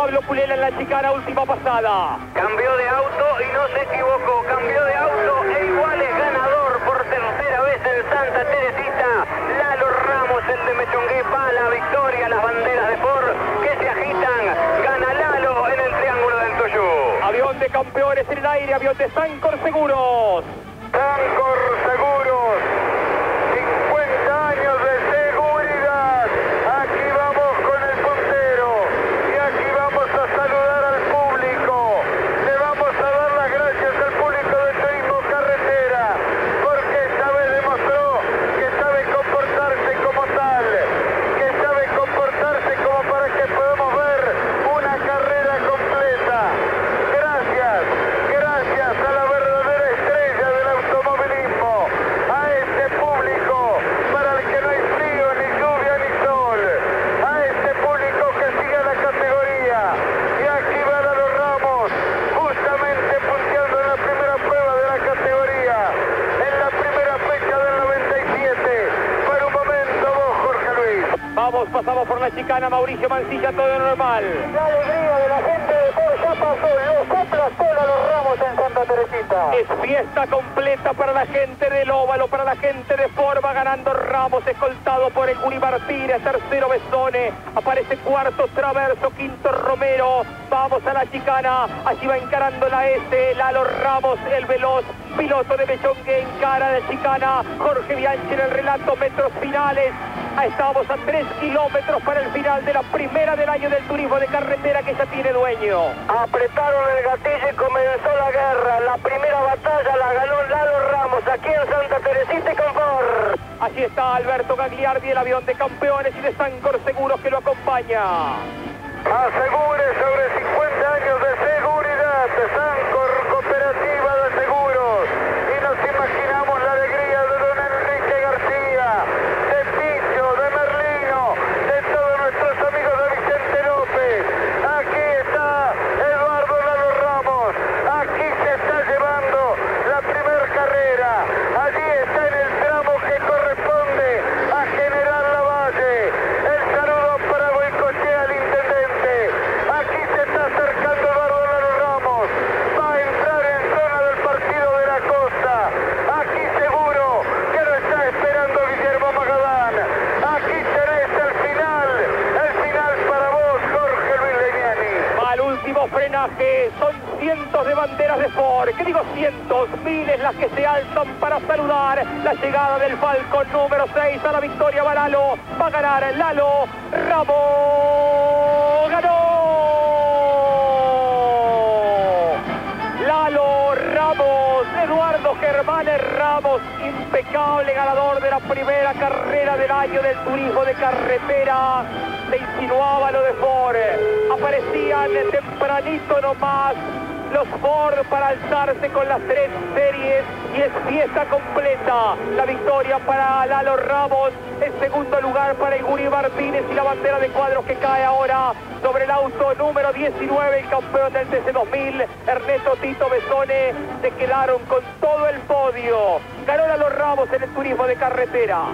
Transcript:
Pablo Culela en la chicana, última pasada. Cambió de auto y no se equivocó. Cambió de auto e igual es ganador por tercera vez en Santa Teresita. Lalo Ramos, el de Mechongué, va a la victoria. Las banderas de Ford que se agitan. Gana Lalo en el triángulo del Toyo. Avión de campeones en el aire, avión de Sancor Seguros. Sancor Seguros, 50 años de seguridad. Aquí vamos con el puntero y aquí vamos a saludar al público. Le vamos a dar las gracias al público del turismo carretera porque esta vez demostró que sabe comportarse como tal, que sabe comportarse como para que podamos ver una carrera completa. Gracias, gracias a la verdadera estrella del automovilismo, a este público para el que no hay frío, ni lluvia, ni sol, a este público que sigue la categoría. Y aquí van a los Ramos, justamente punteando en la primera prueba de la categoría, en la primera fecha del 97. Por un momento vos, Jorge Luis. Vamos, pasamos por la chicana, Mauricio Mancilla, todo normal. La alegría de la gente de Ford ya pasó, los aplastó a los Ramos en Santa Teresita. Es fiesta completa para la gente del óvalo, para la gente de Forma, ganando Ramos, escoltado por el Martínez, tercero Besone, aparece cuarto Traverso, quinto Romero, vamos a la chicana, allí va encarando la S, Lalo Ramos, el veloz, piloto de Bechongue, encara de chicana, Jorge Bianchi en el relato, metros finales, Estamos a 3 kilómetros para el final de la primera del año del turismo de carretera que ya tiene dueño. Apretaron el gatillo y comenzó la guerra. La primera batalla la ganó Lalo Ramos aquí en Santa Teresita y Confort. Allí está Alberto Gagliardi, el avión de campeones y de Sancor Seguros que lo acompaña. Asegure sobre 50 años de seguridad de Sancor Cooperativa de Seguros. Y nos imaginamos la alegría de don Enrique García, de Picho, de Merlino, de todos nuestros amigos de Vicente López. Aquí está Eduardo Lalo Ramos. Aquí se está llevando la primer carrera. Allí está en el tramo que corresponde a General Lavalle. El saludo para Boicochea, el intendente. Aquí se está acercando Eduardo Lalo Ramos. Va a entrar en zona del partido de la costa. Aquí seguro que lo está esperando Guillermo Magadán. Aquí tenés el final. El final para vos, Jorge Luis Leñani. Va al frenaje, son cientos de banderas de Ford, que digo cientos, miles las que se alzan para saludar. La llegada del Falcon número 6 a la victoria va Lalo, va a ganar Lalo Ramos, Eduardo Germán Ramos, impecable ganador de la primera carrera del año del turismo de carretera. Se insinuaba lo de Ford. Aparecían tempranito nomás los Ford para alzarse con las tres series y es fiesta completa. La victoria para Lalo Ramos, en segundo lugar para Iguri Martínez y la bandera de cuadros que cae ahora sobre el auto número 19, el campeón del TC2000, Ernesto Tito Besone, se quedaron con todo el podio. Ganó Lalo Ramos en el turismo de carretera.